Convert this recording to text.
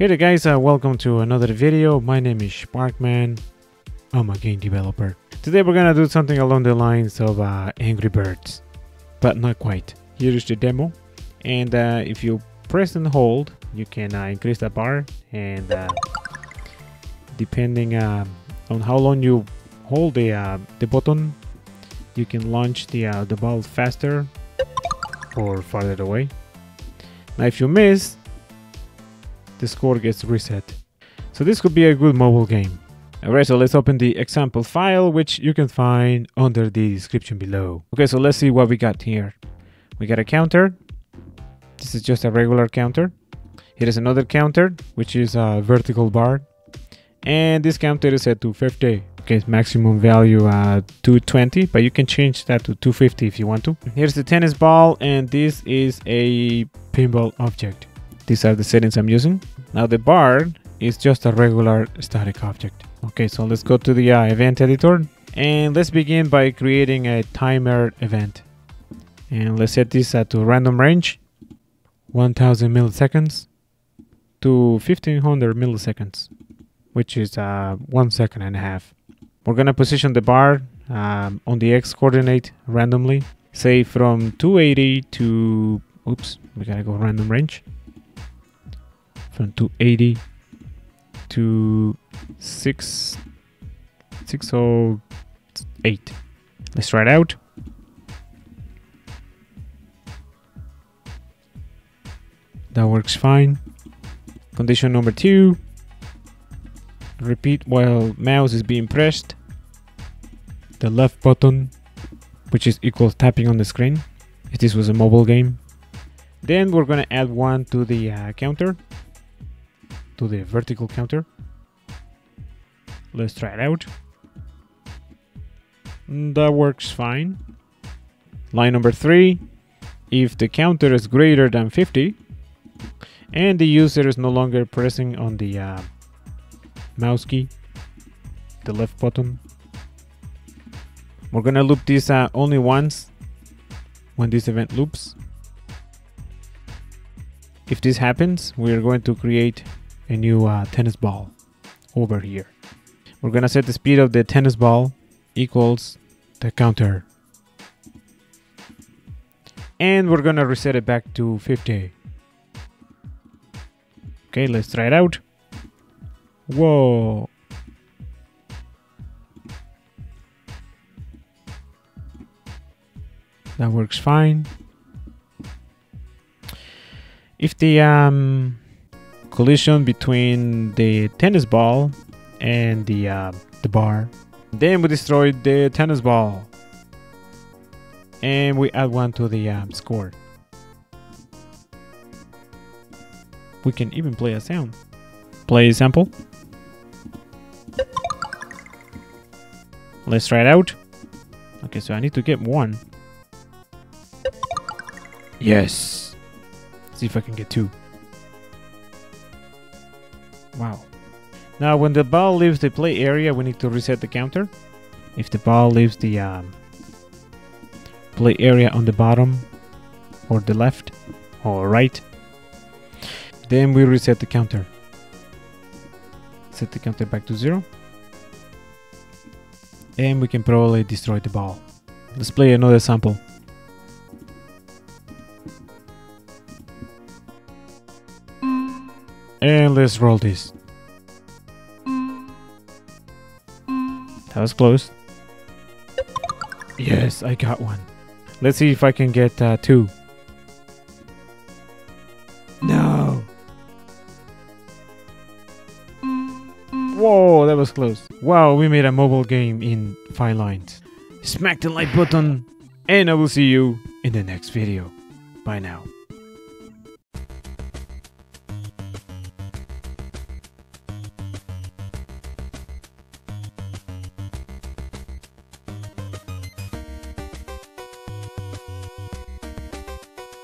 Hey there guys, uh, welcome to another video. My name is Sparckman. I'm a game developer. Today we're gonna do something along the lines of uh, Angry Birds, but not quite. Here is the demo, and uh, if you press and hold, you can uh, increase the bar, and uh, depending uh, on how long you hold the the button, you can launch the the ball faster or farther away. Now, if you miss, the score gets reset. So this could be a good mobile game. Alright, so let's open the example file, which you can find under the description below. Okay, so let's see what we got here. We got a counter. This is just a regular counter. Here is another counter, which is a vertical bar. And this counter is set to 50. Okay, maximum value uh, 220, but you can change that to 250 if you want to. Here's the tennis ball, and this is a pinball object. These are the settings I'm using. Now the bar is just a regular static object. Okay, so let's go to the uh, event editor and let's begin by creating a timer event. And let's set this uh, to random range, 1000 milliseconds to 1500 milliseconds, which is uh, one second and a half. We're gonna position the bar um, on the X coordinate randomly, say from 280 to, oops, we gotta go random range from 280 to 6 608 let's try it out. That works fine. Condition number two. Repeat while mouse is being pressed. The left button which is equal tapping on the screen. If this was a mobile game. Then we're gonna add one to the uh, counter to the vertical counter. Let's try it out. Mm, that works fine. Line number three, if the counter is greater than 50 and the user is no longer pressing on the uh, mouse key, the left button, we're gonna loop this uh, only once when this event loops. If this happens, we're going to create a new uh, tennis ball over here. We're gonna set the speed of the tennis ball equals the counter. And we're gonna reset it back to 50. Okay, let's try it out. Whoa. That works fine. If the um, collision between the tennis ball and the uh, the bar. Then we destroyed the tennis ball. And we add one to the um, score. We can even play a sound. Play a sample. Let's try it out. Okay, so I need to get one. Yes. see if I can get two. Wow. Now, when the ball leaves the play area, we need to reset the counter. If the ball leaves the um, play area on the bottom, or the left, or right, then we reset the counter. Set the counter back to zero. And we can probably destroy the ball. Let's play another sample. And let's roll this. That was close. Yes, I got one. Let's see if I can get uh, two. No. Whoa, that was close. Wow, we made a mobile game in five lines. Smack the like button, and I will see you in the next video. Bye now.